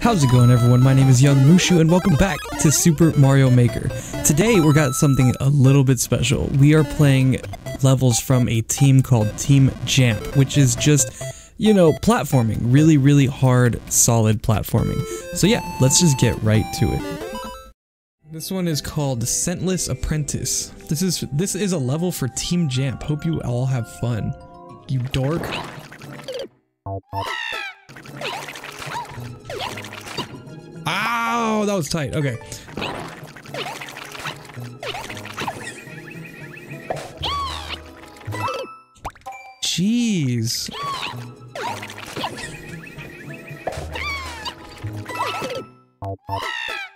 How's it going everyone? My name is YungMuShu and welcome back to Super Mario Maker. Today we got something a little bit special. We are playing levels from a team called Team Jamp, which is just, you know, platforming. Really, really hard, solid platforming. So yeah, let's just get right to it. This one is called Scentless Apprentice. This is this is a level for Team Jamp. Hope you all have fun. You dork. Ow, that was tight. Okay. Jeez.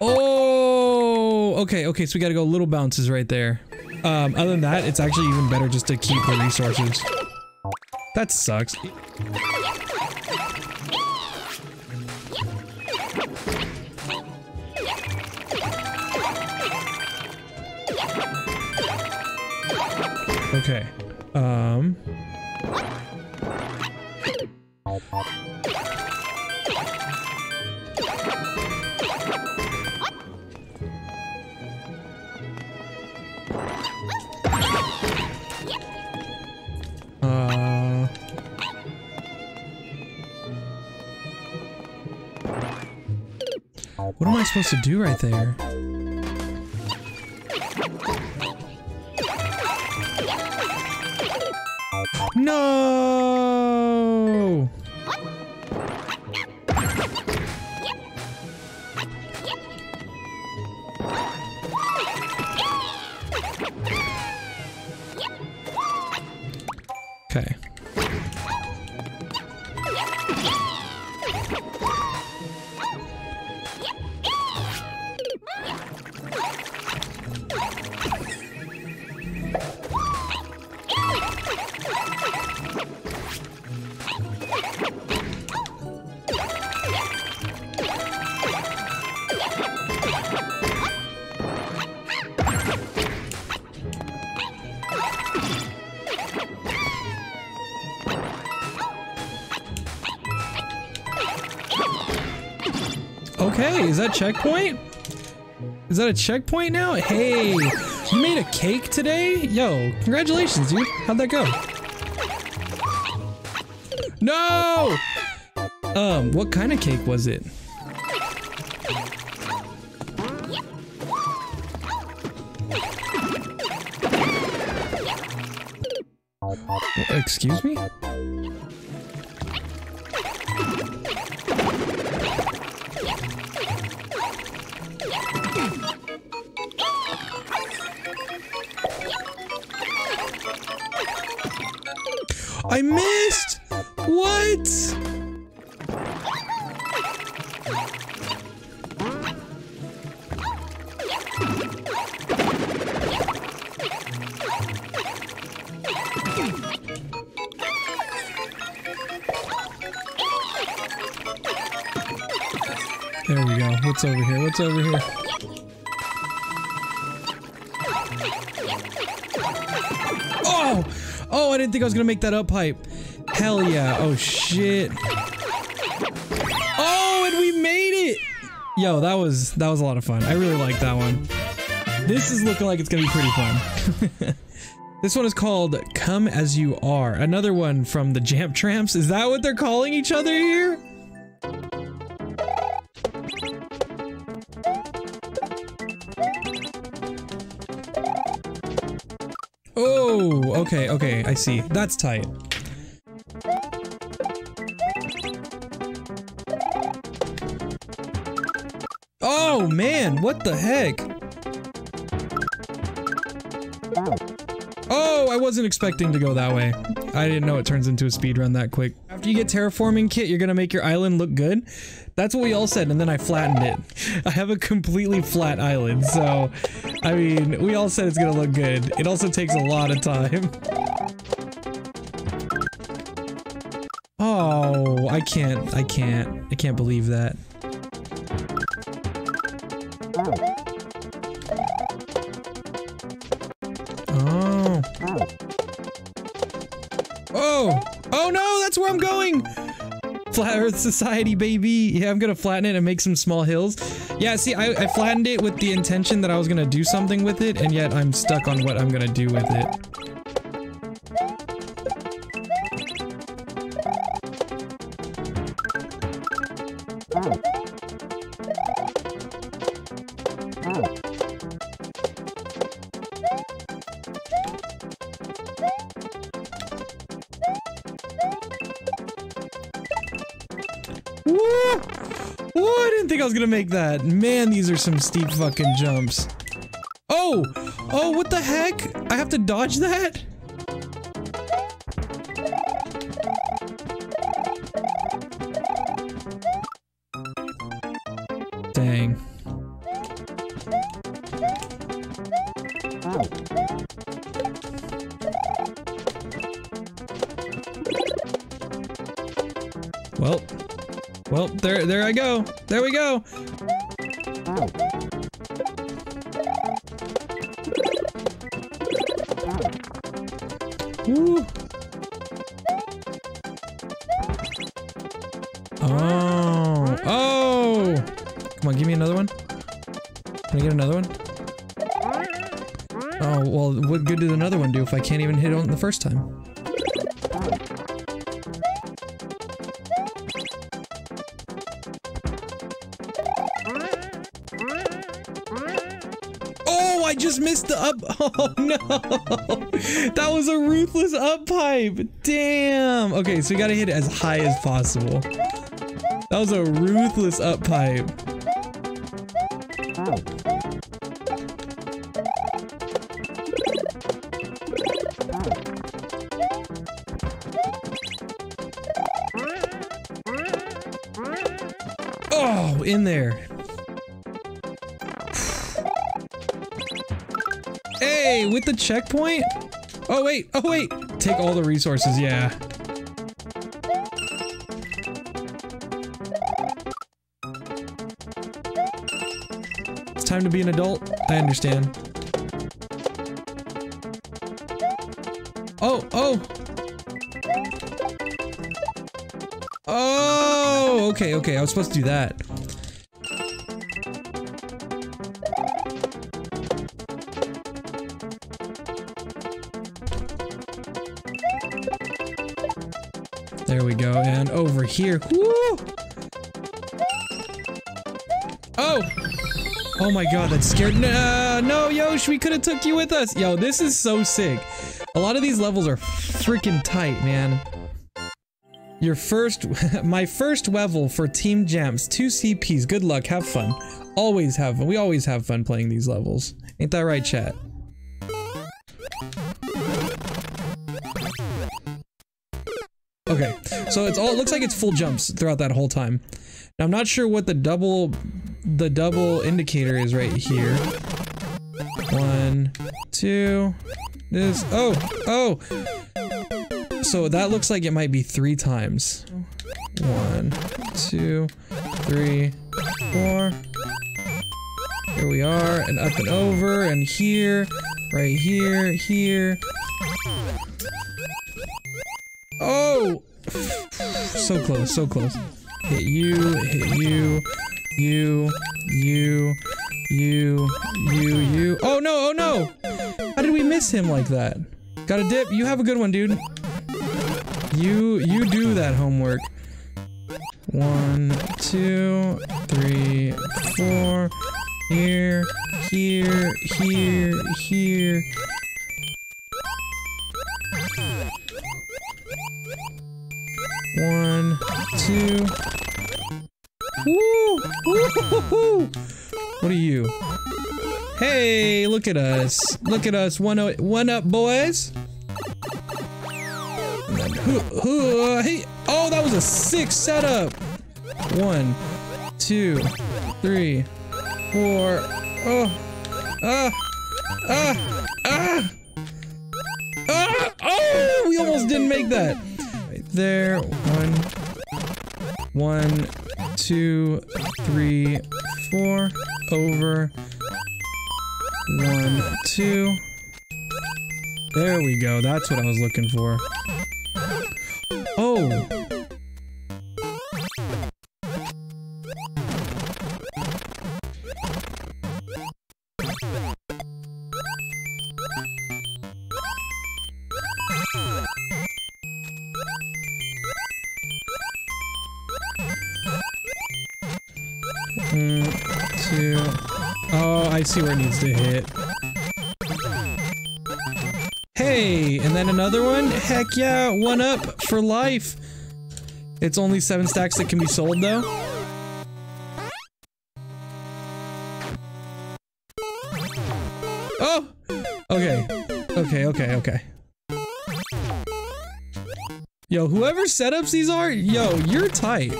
Oh, okay, okay, so we gotta go little bounces right there. Um, other than that, it's actually even better just to keep the resources. That sucks. Okay. Um. Uh. What am I supposed to do right there? Okay, is that checkpoint? Is that a checkpoint now? Hey, you made a cake today? Yo, congratulations, dude. How'd that go? No! Um, what kind of cake was it? Excuse me? I missed! What? There we go. What's over here? What's over here? Oh! Oh, I didn't think I was gonna make that up pipe. Hell yeah. Oh shit. Oh, and we made it! Yo, that was that was a lot of fun. I really like that one. This is looking like it's gonna be pretty fun. this one is called Come As You Are. Another one from the Jamp Tramps. Is that what they're calling each other here? Okay, okay, I see. That's tight. Oh man, what the heck? Oh, I wasn't expecting to go that way. I didn't know it turns into a speed run that quick. After you get terraforming kit, you're gonna make your island look good. That's what we all said, and then I flattened it. I have a completely flat island, so I mean, we all said it's gonna look good. It also takes a lot of time. Oh, I can't, I can't, I can't believe that. Earth Society, baby. Yeah, I'm gonna flatten it and make some small hills. Yeah, see, I, I flattened it with the intention that I was gonna do something with it, and yet I'm stuck on what I'm gonna do with it. Gonna make that. Man, these are some steep fucking jumps. Oh! Oh, what the heck? I have to dodge that? There, there I go. There we go. Woo. Oh, oh! Come on, give me another one. Can I get another one? Oh, well, what good did another one do if I can't even hit on the first time? Just missed the up. Oh no, that was a ruthless up pipe. Damn. Okay, so we gotta hit it as high as possible. That was a ruthless up pipe. The checkpoint? Oh, wait. Oh, wait. Take all the resources. Yeah. It's time to be an adult. I understand. Oh, oh. Oh, okay, okay. I was supposed to do that. Here. Woo! Oh! Oh my god, that scared- No, uh, no, Yosh, we could have took you with us! Yo, this is so sick. A lot of these levels are freaking tight, man. Your first- my first level for Team Jamp. Two CPs. Good luck. Have fun. Always have fun. We always have fun playing these levels. Ain't that right, chat? Okay, so it's all it looks like it's full jumps throughout that whole time. Now I'm not sure what the double the double indicator is right here. One, two, this oh, oh. So that looks like it might be three times. One, two, three, four. Here we are, and up and over, and here, right here, here. Oh! So close, so close. Hit you, hit you, you, you, you, you, you. Oh no, oh no! How did we miss him like that? Got a dip? You have a good one, dude. You, you do that homework. One, two, three, four. Here, here, here, here. Two. Woo! Woo! What are you? Hey, look at us. Look at us. One, one up, boys. Hey. Oh, that was a sick setup. One, two, three, four. Oh. Ah. Ah. Ah. Ah. Oh, we almost didn't make that. Right there. One. One, two, three, four. Over. One, two. There we go. That's what I was looking for. Oh. See where it needs to hit. Hey, and then another one? Heck yeah, one up for life. It's only seven stacks that can be sold though. Oh! Okay. Okay, okay, okay. Yo, whoever setups these are, yo, you're tight.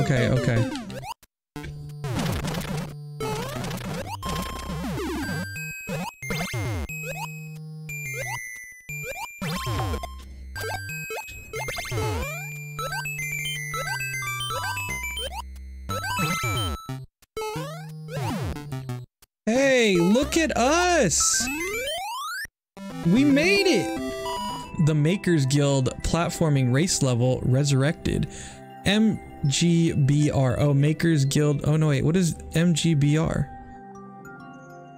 Okay, okay. Hey, look at us! We made it! The Makers Guild platforming race level resurrected. MGBR. Oh, Makers Guild. Oh, no, wait. What is MGBR?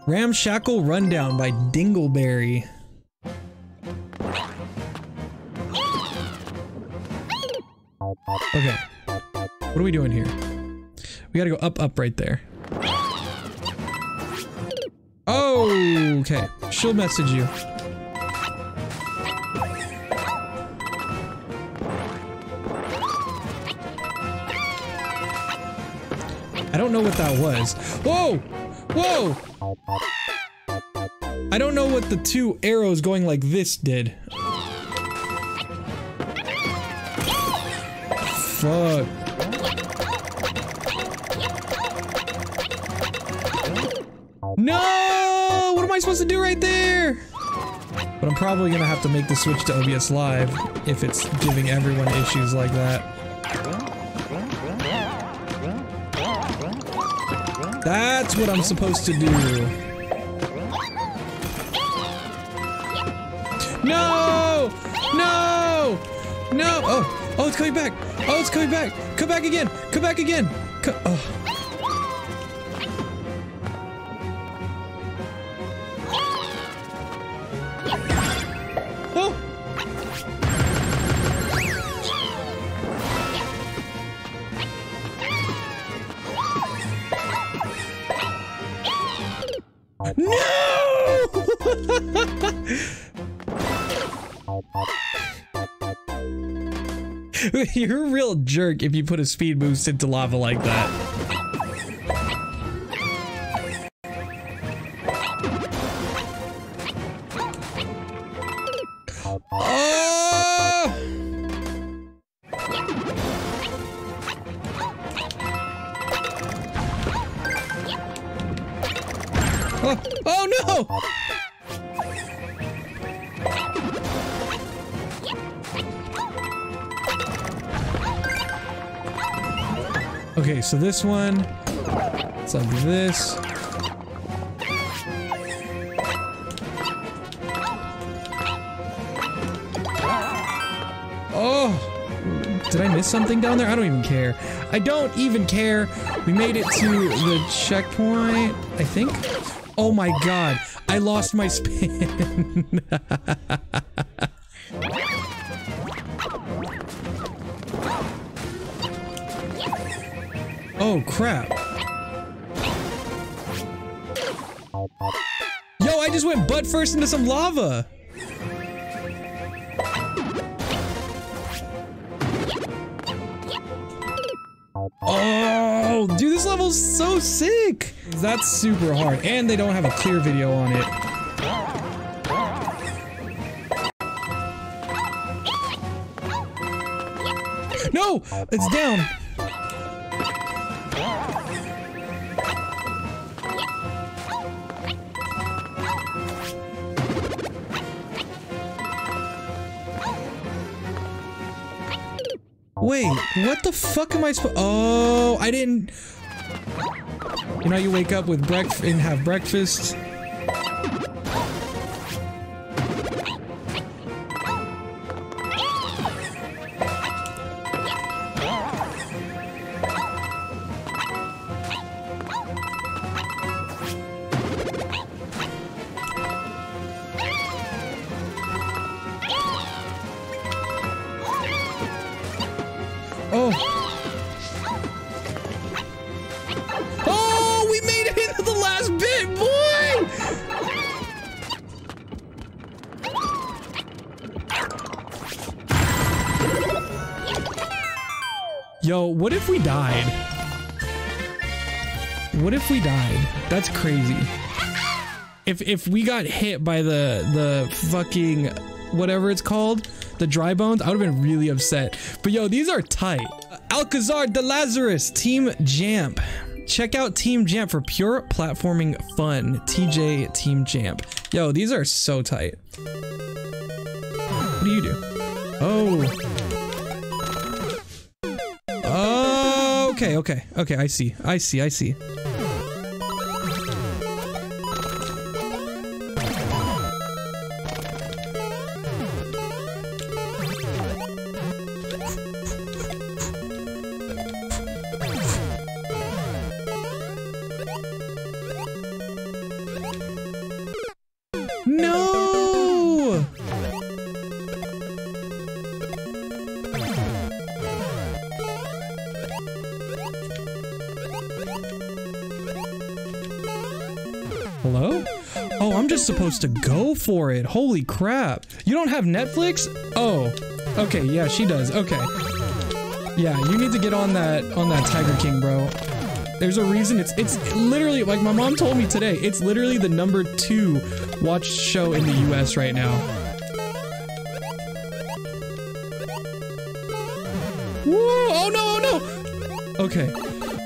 Ramshackle Rundown by Dingleberry. Okay. What are we doing here? We gotta go up, up right there. Oh, okay. She'll message you. I don't know what that was. Whoa! Whoa! I don't know what the two arrows going like this did. Fuck. No! What am I supposed to do right there? But I'm probably gonna have to make the switch to OBS Live if it's giving everyone issues like that. That's what I'm supposed to do. No! No! No! Oh! Oh, it's coming back! Oh, it's coming back! Come back again! Come back again! Oh! No! You're a real jerk if you put a speed boost into lava like that. Okay, so this one. Let's undo this. Oh! Did I miss something down there? I don't even care. I don't even care. We made it to the checkpoint, I think. Oh my god. I lost my spin. oh crap. Yo, I just went butt first into some lava. Oh, dude, this level's so sick. That's super hard. And they don't have a clear video on it. No, it's down. Wait, what the fuck am I supposed- Oh, I didn't- You know you wake up with breakfast and have breakfast? What if we died? That's crazy. If if we got hit by the the fucking whatever it's called, the dry bones, I would have been really upset. But yo, these are tight. Alcazar de Lazarus, Team Jamp. Check out Team Jamp for pure platforming fun. TJ Team Jamp. Yo, these are so tight. What do you do? Oh. Okay, okay, okay, I see, I see, I see. Just supposed to go for it. Holy crap. You don't have Netflix? Oh. Okay, yeah, she does. Okay. Yeah, you need to get on that on that Tiger King, bro. There's a reason it's it's literally like my mom told me today. It's literally the number 2 watched show in the US right now. Whoa! Oh no! Oh no! Okay.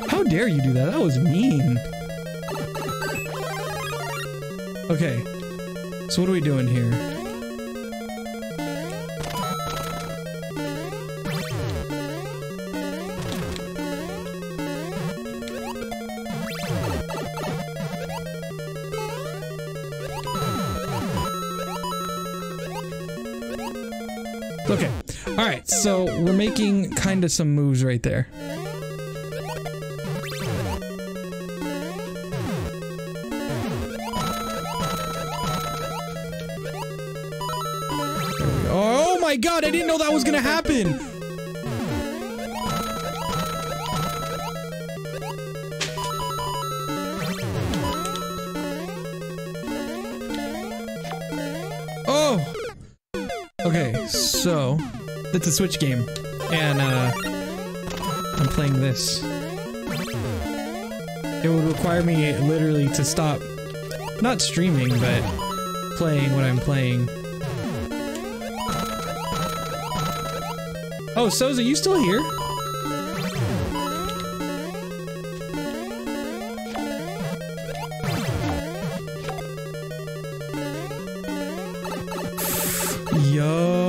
How dare you do that? That was mean. Okay. So what are we doing here? Okay. All right. So we're making kind of some moves right there. My god, I didn't know that was gonna happen! Oh! Okay, so it's a Switch game, and uh, I'm playing this. It would require me literally to stop, not streaming, but playing what I'm playing. Oh, Soza, you still here? Yo.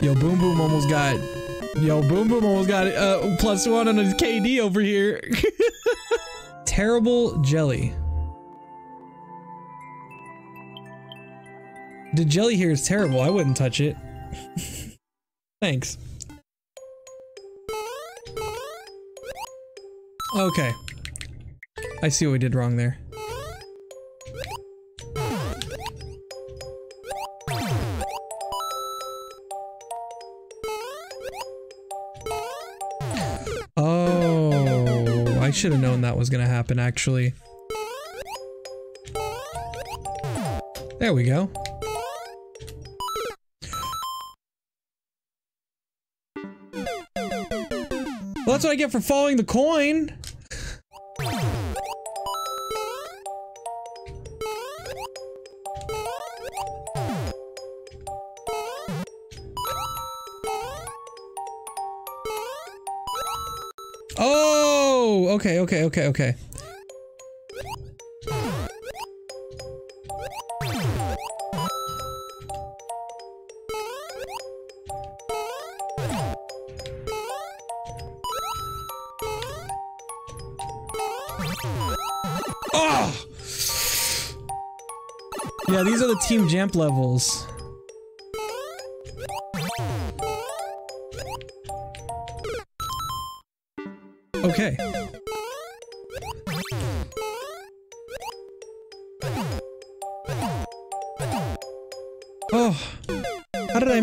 Yo, Boom Boom almost got Yo, Boom Boom almost got uh, plus one on his KD over here. Terrible jelly. The jelly here is terrible. I wouldn't touch it. Thanks. Okay. I see what we did wrong there. I should have known that was gonna happen actually. There we go. Well, that's what I get for following the coin. Okay, okay, okay, okay. Oh! Yeah, these are the Team Jump levels.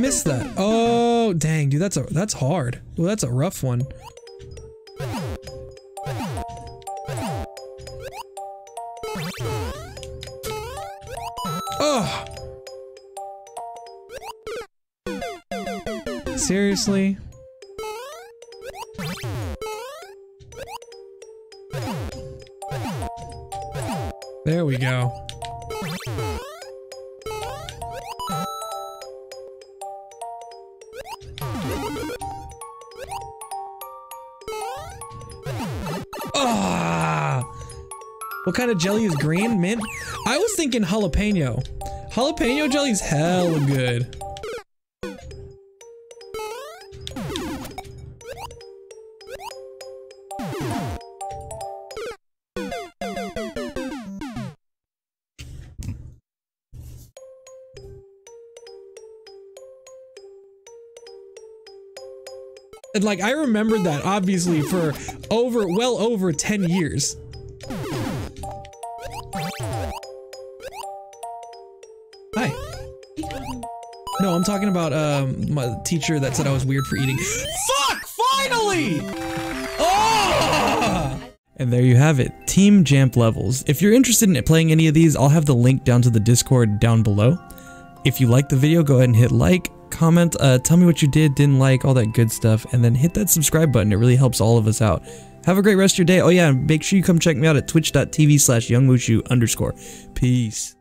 How did I miss that? Oh, dang, dude, that's a that's hard. Well, that's a rough one. Oh. Seriously? There we go. What kind of jelly is green? Mint? I was thinking jalapeno. Jalapeno jelly's hella good. And like, I remembered that obviously for over, well over 10 years. Talking about um, my teacher that said I was weird for eating. Fuck! Finally! Oh! And there you have it, Team Jamp levels. If you're interested in playing any of these, I'll have the link down to the Discord down below. If you liked the video, go ahead and hit like, comment, uh, tell me what you did, didn't like, all that good stuff, and then hit that subscribe button. It really helps all of us out. Have a great rest of your day. Oh yeah, and make sure you come check me out at twitch.tv slash yungmushu underscore. Peace.